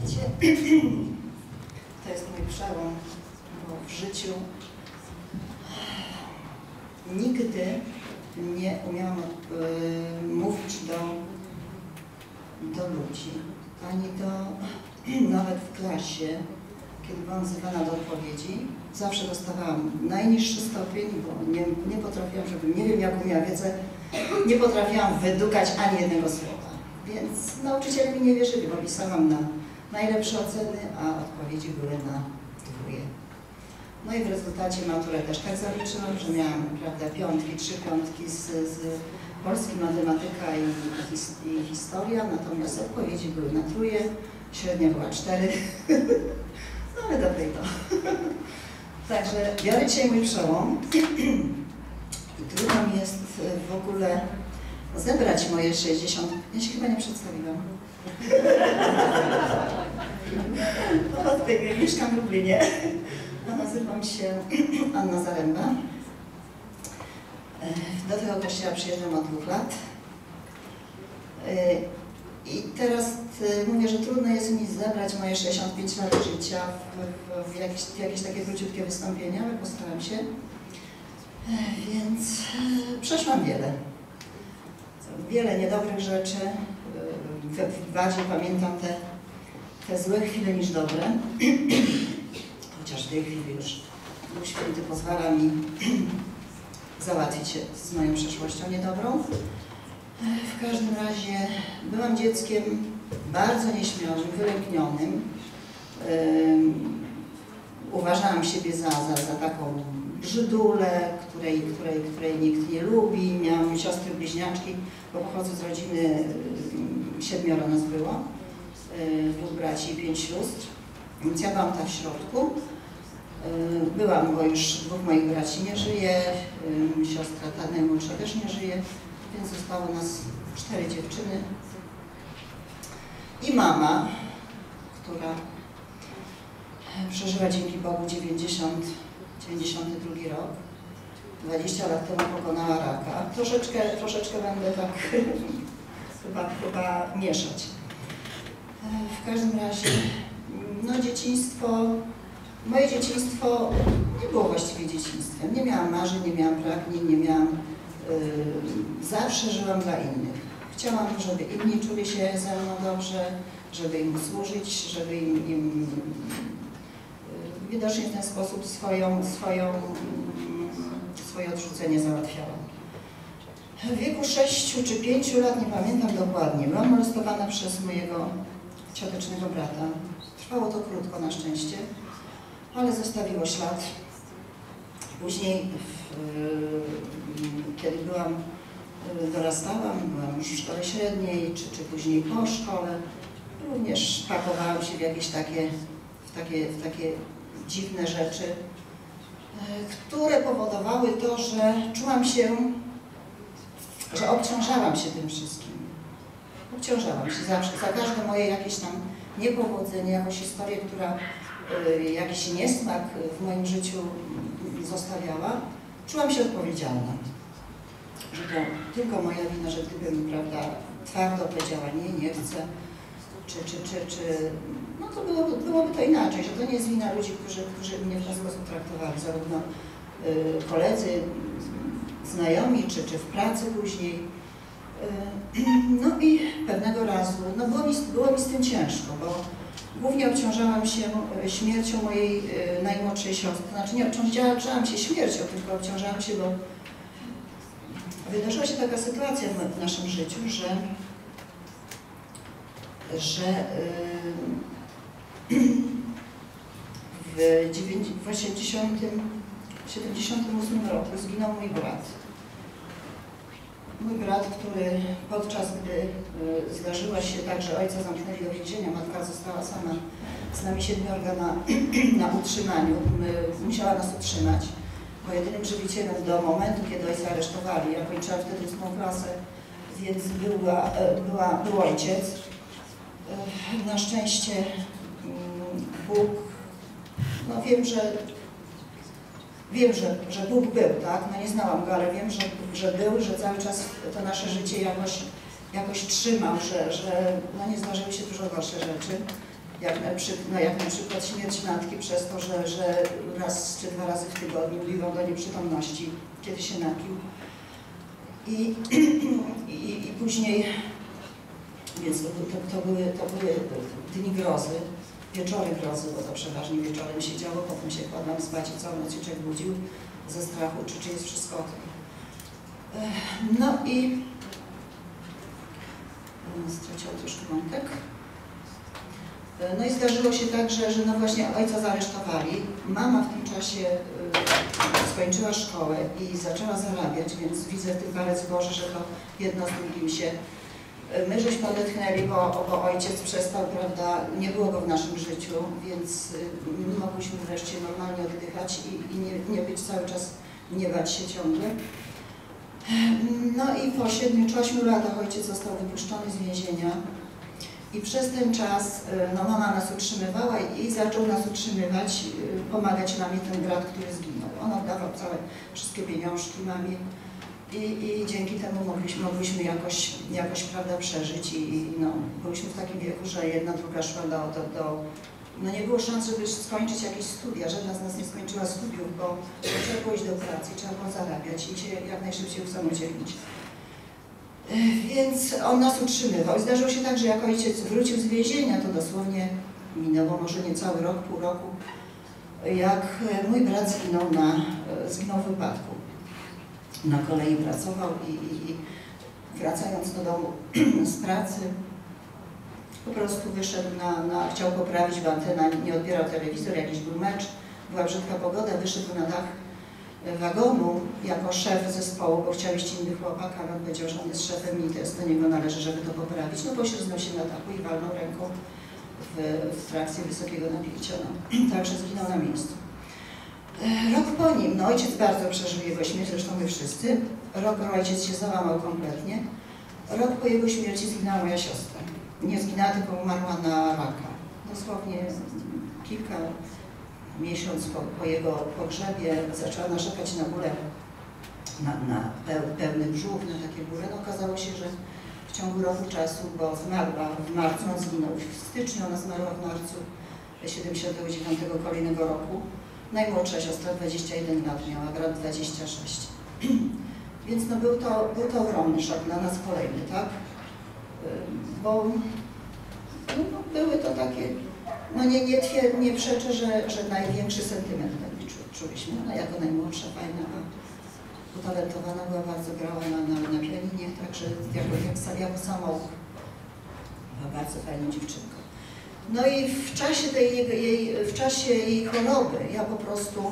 To jest mój przełom, bo w życiu nigdy nie umiałam y, mówić do, do ludzi, ani do, nawet w klasie, kiedy byłam wzywana do odpowiedzi, zawsze dostawałam najniższy stopień, bo nie, nie potrafiłam, żeby nie wiem jaką miała wiedzę, nie potrafiłam wydukać ani jednego słowa. Więc nauczyciele mi nie wierzyli, bo pisałam na najlepsze oceny, a odpowiedzi były na dwóje. No i w rezultacie maturę też tak zaliczyłam, że miałam prawda, piątki, trzy piątki z, z polski, matematyka i, his, i historia, natomiast odpowiedzi były na truje, średnia była cztery, no ale dobre i to. Także biorę dzisiaj mój przełom i trudno mi jest w ogóle zebrać moje 60, ja się chyba nie przedstawiłam. No, mieszkam w Lublinie. Nazywam się Anna Zaręba. Do tego kościoła przyjeżdżam od dwóch lat. I teraz mówię, że trudno jest mi zebrać moje 65 lat życia w, w, jakieś, w jakieś takie króciutkie wystąpienia, ale postaram się. Więc przeszłam wiele. Wiele niedobrych rzeczy. Bardziej pamiętam te, te złe chwile niż dobre. Chociaż w tej chwili już Bóg Święty pozwala mi załatwić się z moją przeszłością niedobrą. W każdym razie byłam dzieckiem bardzo nieśmiałym, wylęknionym. Uważałam siebie za, za, za taką brzydulę, której, której, której nikt nie lubi. Miałam siostry bliźniaczki, bo pochodzę z rodziny, siedmioro nas było, dwóch braci i pięć sióstr. Więc ja byłam ta w środku. Byłam, bo już dwóch moich braci nie żyje, siostra ta najmłodsza też nie żyje, więc zostało nas cztery dziewczyny. I mama, która przeżyła dzięki Bogu 90, 92 rok. 20 lat temu pokonała raka. Troszeczkę, troszeczkę będę tak chyba, chyba mieszać. W każdym razie, no dzieciństwo, moje dzieciństwo nie było właściwie dzieciństwem. Nie miałam marzeń, nie miałam pragnień, nie miałam, yy, zawsze żyłam dla innych. Chciałam, żeby inni czuli się ze mną dobrze, żeby im służyć, żeby im, im widocznie w ten sposób swoją, swoją, swoje odrzucenie załatwiałam. W wieku 6 czy 5 lat, nie pamiętam dokładnie, byłam molestowana przez mojego ciotecznego brata. Trwało to krótko na szczęście, ale zostawiło ślad. Później, kiedy byłam, dorastałam, byłam już w szkole średniej, czy, czy później po szkole, również pakowałam się w jakieś takie, w takie, w takie dziwne rzeczy, które powodowały to, że czułam się, że obciążałam się tym wszystkim. Obciążałam się zawsze, za każde moje jakieś tam niepowodzenie, jakąś historię, która y, jakiś niesmak w moim życiu zostawiała, czułam się odpowiedzialna. Że to tylko moja wina, że gdybym, prawda, twardo powiedziała nie, nie chcę, czy, czy, czy, czy no to byłoby, byłoby to inaczej, że to nie jest wina ludzi, którzy, którzy mnie w ten sposób traktowali, zarówno y, koledzy, znajomi, czy, czy w pracy później. Y, no i pewnego razu, no było mi, było mi z tym ciężko, bo głównie obciążałam się śmiercią mojej y, najmłodszej siostry. Znaczy nie obciążałam się śmiercią, tylko obciążałam się, bo wydarzyła się taka sytuacja w naszym życiu, że, że w, 90, w 80, 78 roku zginął mój brat. Mój brat, który podczas gdy y, zdarzyło się tak, że ojca zamknęli do więzienia, matka została sama z nami siedmiorga na, na utrzymaniu, musiała nas utrzymać, bo jedynym żywicielem do momentu, kiedy ojca aresztowali, ja kończyłam wtedy ósmą klasę, więc była, y, była, był ojciec. Y, na szczęście mm, Bóg, no wiem, że Wiem, że, że Bóg był, tak? No nie znałam go, ale wiem, że, że był, że cały czas to nasze życie jakoś, jakoś trzymał, że, że no nie zdarzyły się dużo gorsze rzeczy. jak na, przy, no jak na przykład śmierć matki przez to, że, że raz czy dwa razy w tygodniu biwał do nieprzytomności, kiedy się napił. I, i, i później, więc to, to, to, były, to były dni grozy, wieczory grozy, bo to przeważnie wieczorem się działo, potem się kładłam spać i całą noc budził ze strachu, czy, czy jest wszystko ok. No i straciłam troszkę wątek. No i zdarzyło się tak, że, że no właśnie ojca zaresztowali. Mama w tym czasie y, skończyła szkołę i zaczęła zarabiać, więc widzę w tym parę zboży, że to jedno z drugim się. My żeśmy odetchnęli, bo, bo ojciec przestał, prawda, nie było go w naszym życiu, więc y, mogłyśmy wreszcie normalnie oddychać i, i nie, nie być cały czas, nie bać się ciągle. No i po 7 czy 8 latach ojciec został wypuszczony z więzienia. I przez ten czas y, no, mama nas utrzymywała i zaczął nas utrzymywać, y, pomagać mamie ten brat, który zginął. On oddawał całe, wszystkie pieniążki mamie i, i dzięki temu mogliśmy, mogliśmy jakoś, jakoś prawda, przeżyć i, i no, byliśmy w takim wieku, że jedna, druga szła do, do, do no nie było szans, żeby skończyć jakieś studia. Żadna z nas nie skończyła studiów, bo trzeba było iść do pracy, trzeba było zarabiać i się jak najszybciej usamodzielnić. Więc on nas utrzymywał. I zdarzyło się tak, że jak ojciec wrócił z więzienia, to dosłownie minęło może nie cały rok, pół roku, jak mój brat zginął, na, zginął w wypadku. Na kolei pracował i, i, i wracając do domu z pracy, po prostu wyszedł na, na chciał poprawić, bo antena nie odbierał telewizor, jakiś był mecz, była brzydka pogoda, wyszedł na dach wagonu jako szef zespołu, bo chciał iść inny chłopak, ale on powiedział, że on jest szefem i to jest do niego należy, żeby to poprawić. No bo się na dachu i walnął ręką w, w trakcie wysokiego napięcia. No. Także zginął na miejscu. Rok po nim, no ojciec bardzo przeżył jego śmierć, zresztą my wszyscy. Rok ojciec się załamał kompletnie. Rok po jego śmierci zginęła moja siostra. Nie zginęła, tylko umarła na raka. Dosłownie kilka miesiąc po, po, jego pogrzebie zaczęła narzekać na bóle, na, na peł, pełny brzuch, na takie bóle. No okazało się, że w ciągu roku czasu, bo zmarła w marcu, on zginął w styczniu, ona zmarła w marcu 79 kolejnego roku. Najmłodsza siostra 21 lat miała, brat 26. Więc no był to, był to ogromny szok dla nas kolejny, tak? Bo no, no, były to takie no nie, nie, nie przeczę, że, że największy sentyment taki czuliśmy. Ona jako najmłodsza, fajna, utalentowana była, bardzo grała na, na, na pianinie, także jako, jak, jako samouk była bardzo fajną dziewczynką. No i w czasie, tej, jej, w czasie jej choroby ja po prostu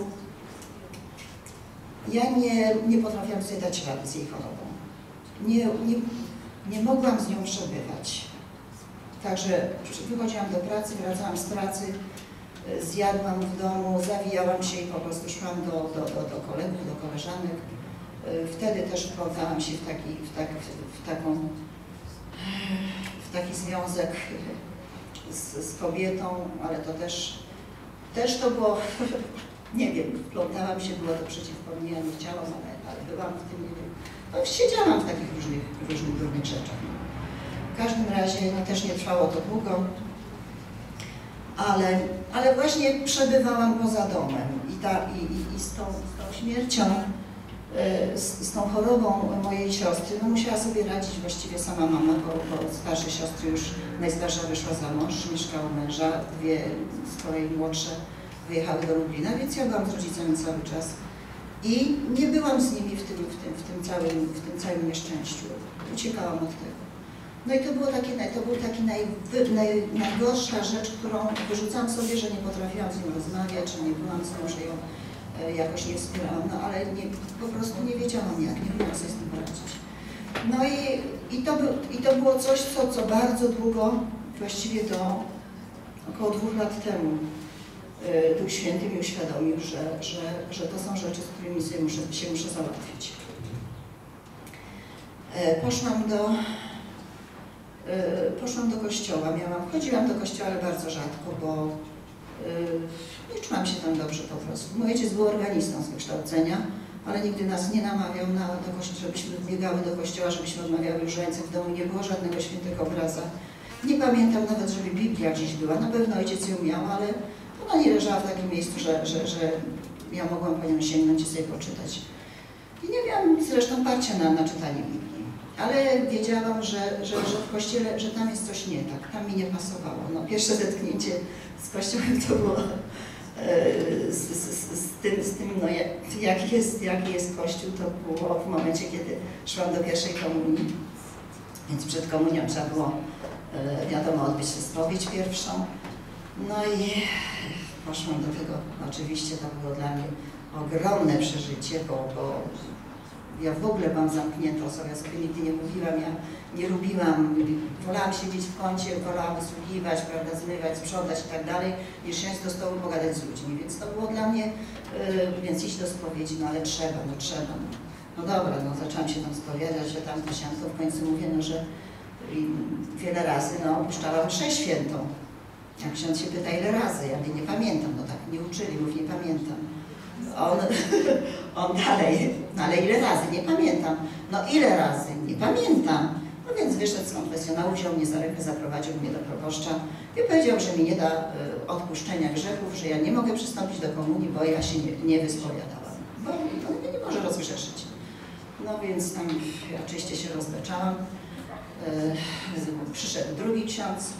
ja nie, nie potrafiłam sobie dać rady z jej chorobą. Nie, nie, nie mogłam z nią przebywać. Także wychodziłam do pracy, wracałam z pracy, zjadłam w domu, zawijałam się i po prostu szłam do, do, do, do kolegów, do koleżanek. Wtedy też wkładałam się w taki, w, tak, w, taką, w taki związek z, z kobietą, ale to też, też to było, nie wiem, wplątałam się, było to przeciwko mnie, ja nie chciałam, ale, ale byłam w tym, nie wiem, no, siedziałam w takich różnych, różnych, różnych rzeczach. W każdym razie no, też nie trwało to długo, ale, ale właśnie przebywałam poza domem i, ta, i, i, i z, tą, z tą śmiercią, z, z, tą chorobą mojej siostry, no musiała sobie radzić właściwie sama mama, bo, bo starsze siostry już, najstarsza wyszła za mąż, mieszkała u męża, dwie z kolei młodsze wyjechały do Lublina, więc ja byłam z rodzicami cały czas. I nie byłam z nimi w tym, w tym, w tym, całym, w tym całym nieszczęściu. Uciekałam od tego. No i to, było takie, to był taki naj, naj, najgorsza rzecz, którą wyrzucałam sobie, że nie potrafiłam z nią rozmawiać, że nie byłam z nią, że ją jakoś nie wspierałam, no ale nie, po prostu nie wiedziałam jak, nie umiałam sobie z tym poradzić. No i, i, to, i to było coś, co, co bardzo długo, właściwie do około dwóch lat temu, e, Duch Święty mi uświadomił, że, że, że to są rzeczy, z którymi sobie muszę, się muszę załatwić. E, poszłam do poszłam do kościoła, miałam, chodziłam do kościoła, ale bardzo rzadko, bo nie czułam się tam dobrze po prostu. Mój ojciec był organistą z wykształcenia, ale nigdy nas nie namawiał na, do kościoła, żebyśmy biegały do kościoła, żebyśmy odmawiały różańce. W domu nie było żadnego świętego obraza. Nie pamiętam nawet, żeby Biblia gdzieś była. Na pewno ojciec ją miał, ale ona nie leżała w takim miejscu, że, że, że ja mogłam po nią sięgnąć i sobie poczytać. I nie miałam zresztą parcia na, na czytanie Biblii. Ale wiedziałam, że, że, że w kościele, że tam jest coś nie tak, tam mi nie pasowało. No, pierwsze zetknięcie z kościołem to było z, z, z tym, z tym no, jak, jaki, jest, jaki jest kościół, to było w momencie, kiedy szłam do pierwszej komunii. Więc przed komunią trzeba było, e, wiadomo, odbyć spowiedź pierwszą. No i poszłam do tego, oczywiście to było dla mnie ogromne przeżycie, bo, bo ja w ogóle byłam zamknięta osobą, ja sobie nigdy nie mówiłam, ja nie lubiłam, wolałam siedzieć w kącie, wolałam usługiwać, prawda, zmywać, sprzątać i tak dalej, niż siąść do stołu pogadać z ludźmi, więc to było dla mnie, yy, więc iść do spowiedzi, no ale trzeba, no trzeba. No, no dobra, no zaczęłam się tam spowiadać, że tam to sianko, w końcu mówię, no że wiele razy, no opuszczałam mszę świętą. Jak ksiądz się pyta, ile razy? Ja mówię, nie pamiętam, no tak, nie uczyli, mów, nie pamiętam. On, on dalej, no ale ile razy? Nie pamiętam. No ile razy? Nie pamiętam. No więc wyszedł z konfesjonału, wziął mnie za rękę, zaprowadził mnie do proboszcza i powiedział, że mi nie da y, odpuszczenia grzechów, że ja nie mogę przystąpić do komunii, bo ja się nie, nie wyspowiadałam. Bo on mnie nie może rozgrzeszyć. No więc tam oczywiście się rozbeczałam. Y, przyszedł drugi ksiądz,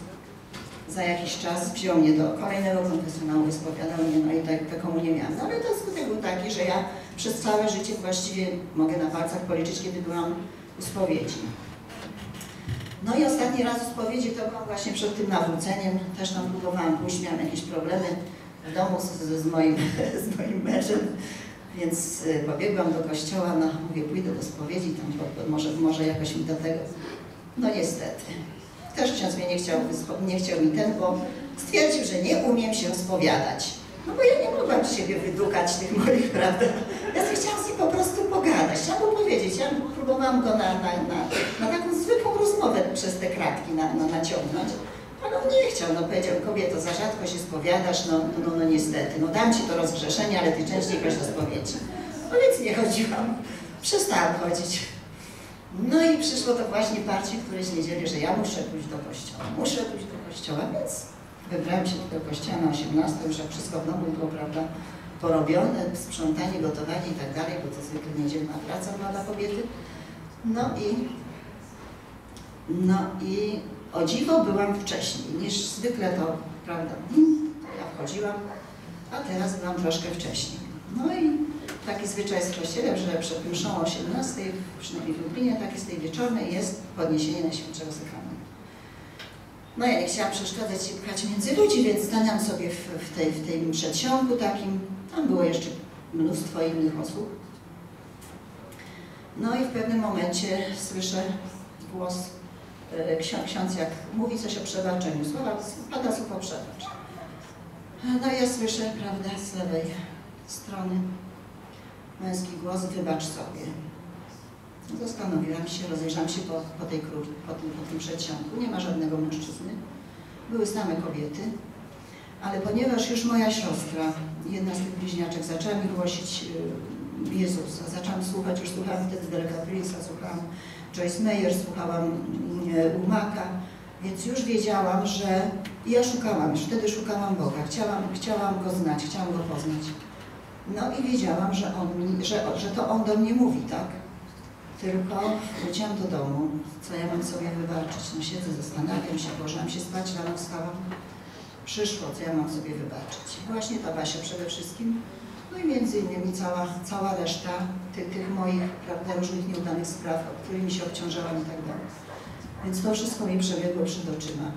za jakiś czas wziął mnie do kolejnego konfesjonału, wyspowiadał mnie, no i tak taką nie miałam. No ale to skutek był taki, że ja przez całe życie właściwie mogę na palcach policzyć, kiedy byłam u spowiedzi. No i ostatni raz u spowiedzi to byłam właśnie przed tym nawróceniem, też tam próbowałam pójść, miałam jakieś problemy w domu z, z, moim, z moim mężem, więc y, pobiegłam do kościoła, no mówię, pójdę do spowiedzi, tam może, może jakoś mi do tego. No niestety. Też ksiądz mnie nie chciał, nie chciał mi ten, bo stwierdził, że nie umiem się spowiadać. No bo ja nie mogłam z siebie wydukać tych moich, prawda? Ja sobie chciałam z nim po prostu pogadać, chciałam mu powiedzieć. Ja próbowałam go na, na, na, na taką zwykłą rozmowę przez te kratki na, na, naciągnąć. Ale on nie chciał, no powiedział, kobieto, za rzadko się spowiadasz, no, no, no niestety, no dam ci to rozgrzeszenie, ale ty częściej chodź do spowiedzi. No więc nie chodziłam, przestałam chodzić. No i przyszło to właśnie parcie któreś niedzieli, że ja muszę pójść do kościoła. Muszę pójść do kościoła, więc wybrałem się do kościoła na 18, już wszystko w domu było, prawda, porobione, sprzątanie, gotowanie i tak dalej, bo to zwykle niedzielna praca była dla kobiety. No i, no i o dziwo byłam wcześniej niż zwykle to, prawda, ja wchodziłam, a teraz byłam troszkę wcześniej. No i taki zwyczaj jest w kościele, że przed mszą o 18, przynajmniej w Lublinie, taki z tej wieczornej jest podniesienie Najświętszego Sakramentu. No ja nie chciałam przeszkadzać i pchać między ludzi, więc stanęłam sobie w, w, tej, w tym przedsionku takim. Tam było jeszcze mnóstwo innych osób. No i w pewnym momencie słyszę głos e, ksiądz, jak mówi coś o przebaczeniu. Słowa, pada słowo przebacz. No i ja słyszę, prawda, z lewej strony męski głos, wybacz sobie. Zastanowiłam się, rozejrzałam się po, po, tej po, tym, po tym przedsionku. Nie ma żadnego mężczyzny. Były same kobiety. Ale ponieważ już moja siostra, jedna z tych bliźniaczek, zaczęła mi głosić y, Jezusa, zaczęłam słuchać, już słuchałam wtedy Dereka Prince'a, słuchałam Joyce Meyer, słuchałam y, Umaka, więc już wiedziałam, że ja szukałam, już wtedy szukałam Boga, chciałam, chciałam Go znać, chciałam Go poznać. No i wiedziałam, że, on że, że to On do mnie mówi, tak? Tylko wróciłam do domu, co ja mam sobie wybaczyć? No siedzę, zastanawiam się, położyłam się spać, rano wstałam. Przyszło, co ja mam sobie wybaczyć? Właśnie ta Basia przede wszystkim, no i między innymi cała, cała reszta tych, moich prawda, różnych nieudanych spraw, którymi się obciążałam i tak dalej. Więc to wszystko mi przebiegło przed oczyma.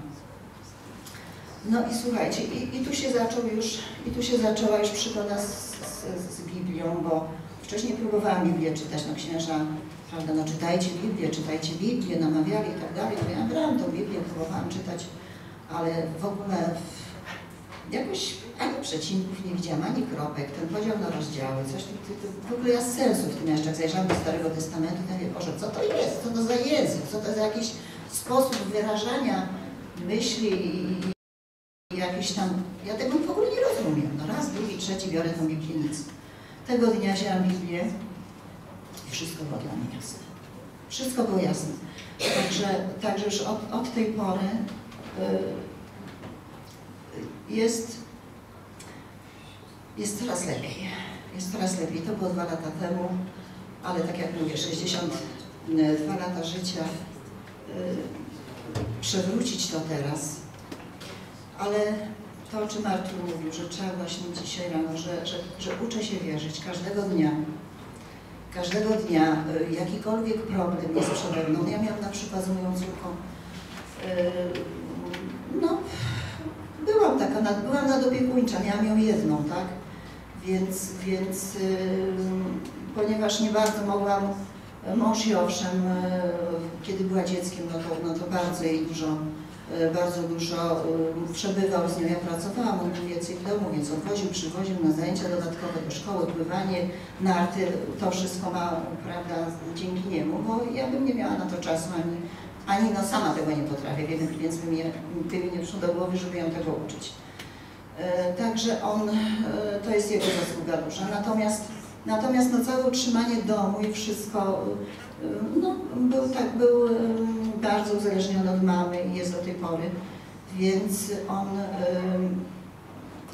No i słuchajcie, i, i, tu się zaczął już, i tu się zaczęła już przygoda z, z, z Biblią, bo wcześniej próbowałam Biblię czytać, no księża, prawda, no czytajcie Biblię, czytajcie Biblię, namawiali i tak dalej, no ja brałam tą Biblię, próbowałam czytać, ale w ogóle jakoś ani przecinków nie widziałam, ani kropek, ten podział na rozdziały, coś, to, to, to w ogóle ja sensu w tym jeszcze, jak zajrzałam do Starego Testamentu, to mówię, Boże, co to jest, co to za język, co to za jakiś sposób wyrażania myśli i jakiś tam, ja tego w ogóle nie rozumiem. No raz, drugi, trzeci biorę tą Biblię, nic. Tego dnia wzięłam Biblię i wszystko było dla mnie jasne. Wszystko było jasne. Także, także już od, od tej pory jest, jest coraz lepiej. Jest coraz lepiej. To było dwa lata temu, ale tak jak mówię, 62 lata życia, przewrócić to teraz, ale to, o czym Artur mówił, że trzeba właśnie dzisiaj rano, że, że, że uczę się wierzyć każdego dnia, każdego dnia, jakikolwiek problem jest przede mną. Ja miałam na przykład z moją córką, no, nad, byłam nadopiekuńcza, miałam ją jedną, tak? Więc, więc ponieważ nie bardzo mogłam, mąż i owszem, yy, kiedy była dzieckiem, no to, no to bardzo jej dużo, yy, bardzo dużo przebywał z nią. Ja pracowałam, on był więcej w domu, więc odwoził, przywoził na zajęcia dodatkowe do szkoły, pływanie, narty, to wszystko ma, prawda, dzięki niemu, bo ja bym nie miała na to czasu ani ani no sama tego nie potrafię, więc by mi, by mi nie przyszło do głowy, żeby ją tego uczyć. E, także on, e, to jest jego zasługa duża. Natomiast, natomiast no, całe utrzymanie domu i wszystko, e, no, był tak, był bardzo uzależniony od mamy i jest do tej pory, więc on,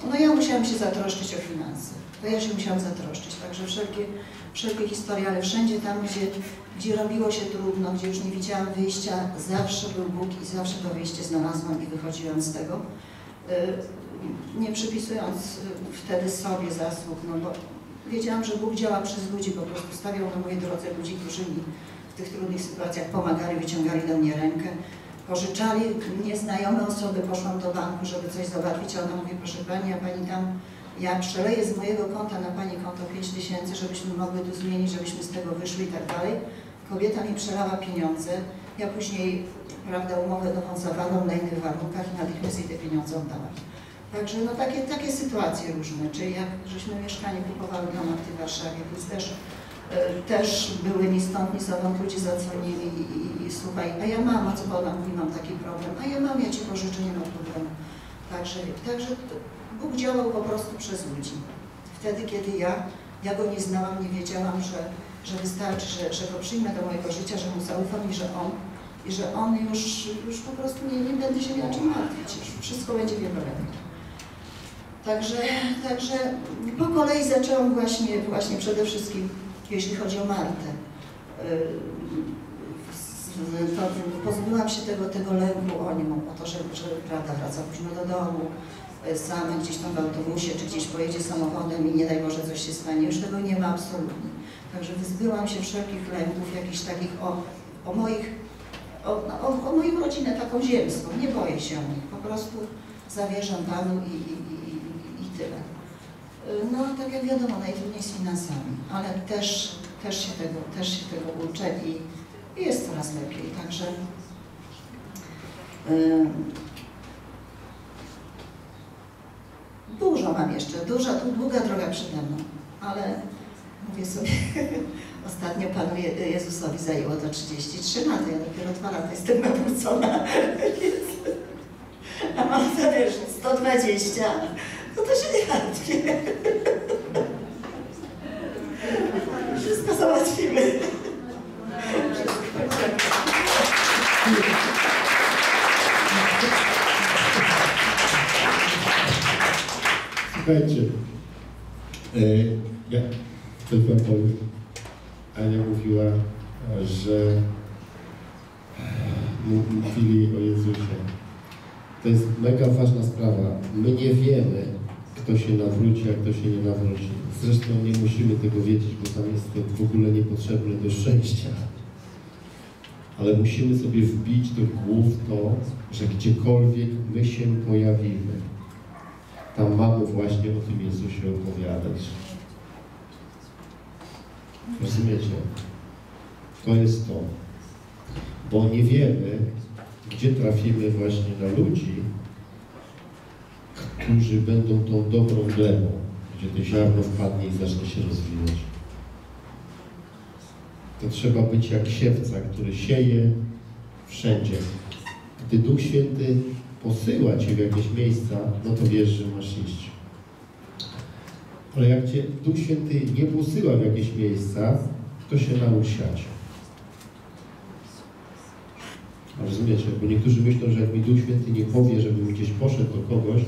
no ja musiałam się zatroszczyć o finanse. To ja się musiałam zatroszczyć, także wszelkie, wszelkie historie, ale wszędzie tam, gdzie, gdzie robiło się trudno, gdzie już nie widziałam wyjścia, zawsze był Bóg i zawsze to wyjście znalazłam i wychodziłam z tego nie przypisując y, wtedy sobie zasług, no bo wiedziałam, że Bóg działa przez ludzi, po prostu stawiał na mojej drodze ludzi, którzy mi w tych trudnych sytuacjach pomagali, wyciągali do mnie rękę, pożyczali nieznajome osoby, poszłam do banku, żeby coś załatwić, a ona mówi, proszę Pani, a Pani tam, ja przeleję z mojego konta na Pani konto 5 tysięcy, żebyśmy mogły tu zmienić, żebyśmy z tego wyszli i tak dalej. Kobieta mi przelała pieniądze, ja później, prawda, umowę nową zawarłam na innych warunkach i natychmiast jej te pieniądze oddałam. Także no takie, takie sytuacje różne, czy jak żeśmy mieszkanie kupowały dla matki w Warszawie, więc też, e, też były ni stąd, ni zowąd ludzie zadzwonili i, i, i słuchaj, a ja mam, a co bo ona mówi, mam taki problem, a ja mam, ja Ci pożyczę, nie ma problemu. Także, także Bóg działał po prostu przez ludzi. Wtedy, kiedy ja, ja Go nie znałam, nie wiedziałam, że, że wystarczy, że, że Go przyjmę do mojego życia, że Mu zaufam i że On i że on już, już po prostu nie, nie będę się miała czym martwić, wszystko będzie w jego. Także, także po kolei zaczęłam właśnie, właśnie przede wszystkim, jeśli chodzi o Martę, yy, pozbyłam się tego, tego lęku o nią, o to, że, że prawda, wraca późno do domu, yy, sama gdzieś tam w autobusie, czy gdzieś pojedzie samochodem i nie daj Boże coś się stanie. Już tego nie ma absolutnie. Także wyzbyłam się wszelkich lęków, jakichś takich o, o moich, o, o, o moją rodzinę taką ziemską. Nie boję się o nich. Po prostu zawierzam Panu i, i, tyle. Y, no, tak jak wiadomo, najtrudniej z finansami, ale też, też, się, tego, też się tego uczę i, jest coraz lepiej. Także yy, dużo mam jeszcze, duża, długa droga przede mną, ale mówię sobie, ostatnio Panu Jezusowi zajęło to 33 lata, ja dopiero dwa lata jestem nawrócona, a mam wiesz, 120, to się nie martwię. Wszystko załatwimy. Słuchajcie, e, ja coś wam powiem. Ania mówiła, że mówili o Jezusie. To jest mega ważna sprawa. My nie wiemy, kto się nawróci, a kto się nie nawróci. Zresztą nie musimy tego wiedzieć, bo tam jest to w ogóle niepotrzebne do szczęścia. Ale musimy sobie wbić do głów to, że gdziekolwiek my się pojawimy, tam mamy właśnie o tym Jezusie opowiadać. Rozumiecie? To jest to. Bo nie wiemy, gdzie trafimy właśnie na ludzi, którzy będą tą dobrą glebą, gdzie to ziarno wpadnie i zacznie się rozwijać. To trzeba być jak siewca, który sieje wszędzie. Gdy Duch Święty posyła Cię w jakieś miejsca, no to wiesz, że masz iść. Ale jak Cię Duch Święty nie posyła w jakieś miejsca, to się naucz siać. Rozumiecie? Bo niektórzy myślą, że jak mi Duch Święty nie powie, żebym gdzieś poszedł do kogoś,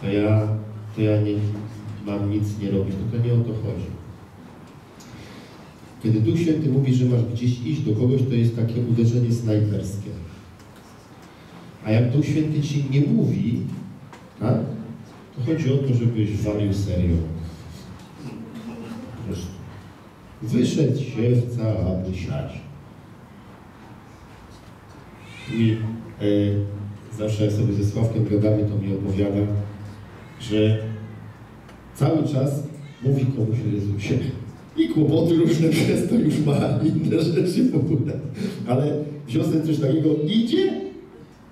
to ja, to ja nie mam nic nie robić. Tylko nie o to chodzi. Kiedy Duch Święty mówi, że masz gdzieś iść do kogoś, to jest takie uderzenie snajperskie. A jak Duch Święty ci nie mówi, tak, to chodzi o to, żebyś walił serio. Prostu. Wyszedł siewca, aby siać. Mi e, zawsze jak sobie ze Sławkiem gadamy, to mi opowiada, że cały czas mówi komuś o Jezusie. I kłopoty różne przez to już ma, inne rzeczy w ogóle. Ale wziąłem coś takiego, idzie,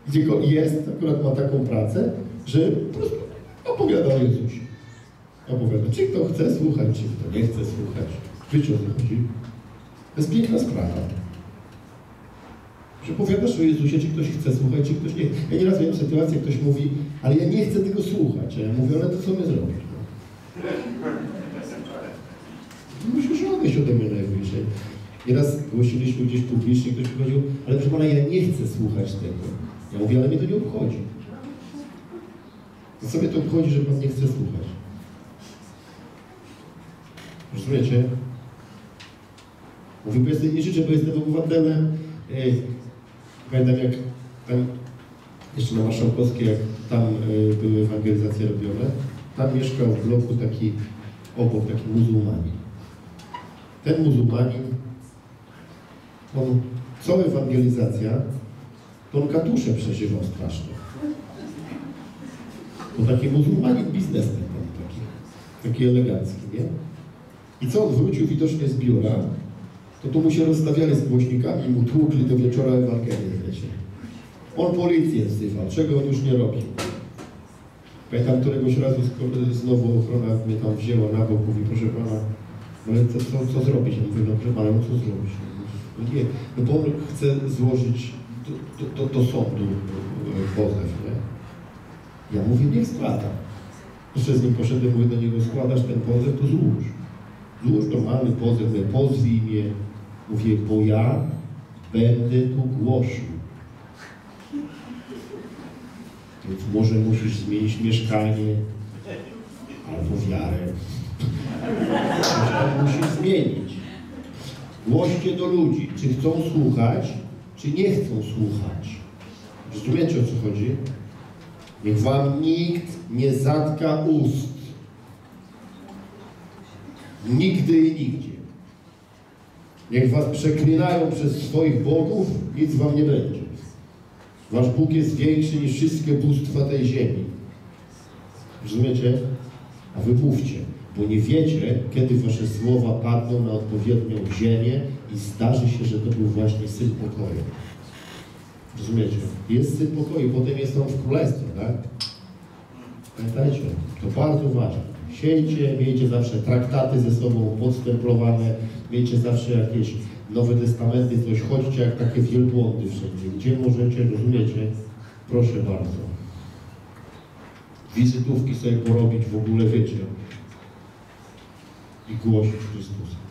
gdzie go jest, akurat ma taką pracę, że po prostu opowiada o Jezusie. Opowiada, czy kto chce słuchać, czy kto nie chce słuchać. O co chodzi? To jest piękna sprawa. Że powiadasz o Jezusie, czy ktoś chce słuchać, czy ktoś nie. Ja nieraz miałem sytuację, ktoś mówi, ale ja nie chcę tego słuchać. A ja mówię, ale to co my zrobić? No? Musisz odejść ode mnie najwyżej. Nieraz głosiliśmy gdzieś publicznie, ktoś powiedział, ale proszę pana, ja nie chcę słuchać tego. Ja mówię, ale mnie to nie obchodzi. To sobie to obchodzi, że pan nie chce słuchać. Rozumiecie? Mówię, bo jestem, nie życzę, bo jestem obywatelem. Pamiętam jak tam, jeszcze na Marszałkowskiej, jak tam y, były ewangelizacje robione, tam mieszkał w bloku taki, obok taki muzułmanin. Ten muzułmanin, on, co ewangelizacja, to on katusze przeżywał strasznie. To taki muzułmanin biznesmen taki, taki elegancki, nie? I co on wrócił widocznie z biura, to tu mu się rozstawiali z głośnikami i mu tłukli do wieczora Ewangelię, wiecie. On policję wzywał, czego on już nie robił. Pamiętam któregoś razu znowu ochrona mnie tam wzięła na bok, mówi, proszę pana, no ale co, co, co zrobić? Ja mówię, no proszę pana, no co zrobić? No nie, no bo on chce złożyć do, do, do, do sądu e, pozew, nie? Ja mówię, niech składa. Jeszcze z nim poszedłem, mówię do niego, składasz ten pozew, to złóż. Złóż normalny pozew, pozwij mnie. Mówię, bo ja będę tu głosił. Więc może musisz zmienić mieszkanie albo wiarę. Coś tam musisz zmienić. Głoście do ludzi, czy chcą słuchać, czy nie chcą słuchać. Rozumiecie o co chodzi? Niech wam nikt nie zatka ust. Nigdy i nigdzie. Niech was przeklinają przez swoich bogów, nic wam nie będzie. Wasz Bóg jest większy niż wszystkie bóstwa tej ziemi. Rozumiecie? A wy mówcie, bo nie wiecie, kiedy wasze słowa padną na odpowiednią ziemię i zdarzy się, że to był właśnie Syn Pokoju. Rozumiecie? Jest Syn Pokoju, potem jest On w Królestwie, tak? Pamiętajcie, to bardzo ważne. Siejcie, miejcie zawsze traktaty ze sobą podstemplowane, miejcie zawsze jakieś Nowe Testamenty, coś, chodźcie jak takie wielbłądy wszędzie. Gdzie możecie, rozumiecie? Proszę bardzo. Wizytówki sobie porobić w ogóle, wiecie. I głosić Chrystusa.